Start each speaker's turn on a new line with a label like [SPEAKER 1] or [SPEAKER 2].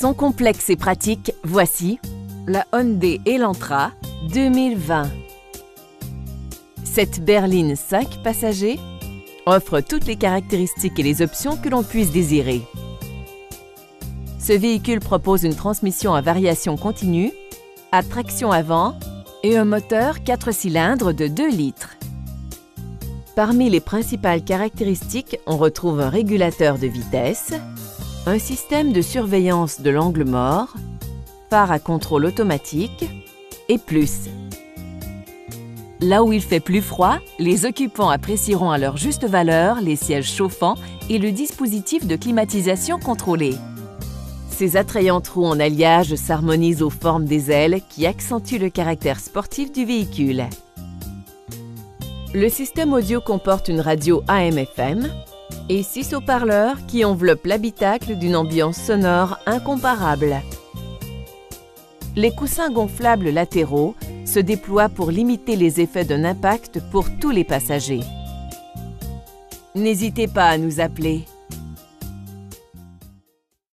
[SPEAKER 1] Son complexe et pratique, voici la Hyundai Elantra 2020. Cette berline 5 passagers offre toutes les caractéristiques et les options que l'on puisse désirer. Ce véhicule propose une transmission à variation continue, à traction avant et un moteur 4 cylindres de 2 litres. Parmi les principales caractéristiques, on retrouve un régulateur de vitesse, un système de surveillance de l'angle mort, phare à contrôle automatique et plus. Là où il fait plus froid, les occupants apprécieront à leur juste valeur les sièges chauffants et le dispositif de climatisation contrôlé. Ces attrayants trous en alliage s'harmonisent aux formes des ailes qui accentuent le caractère sportif du véhicule. Le système audio comporte une radio AM-FM et six haut-parleurs qui enveloppent l'habitacle d'une ambiance sonore incomparable. Les coussins gonflables latéraux se déploient pour limiter les effets d'un impact pour tous les passagers. N'hésitez pas à nous appeler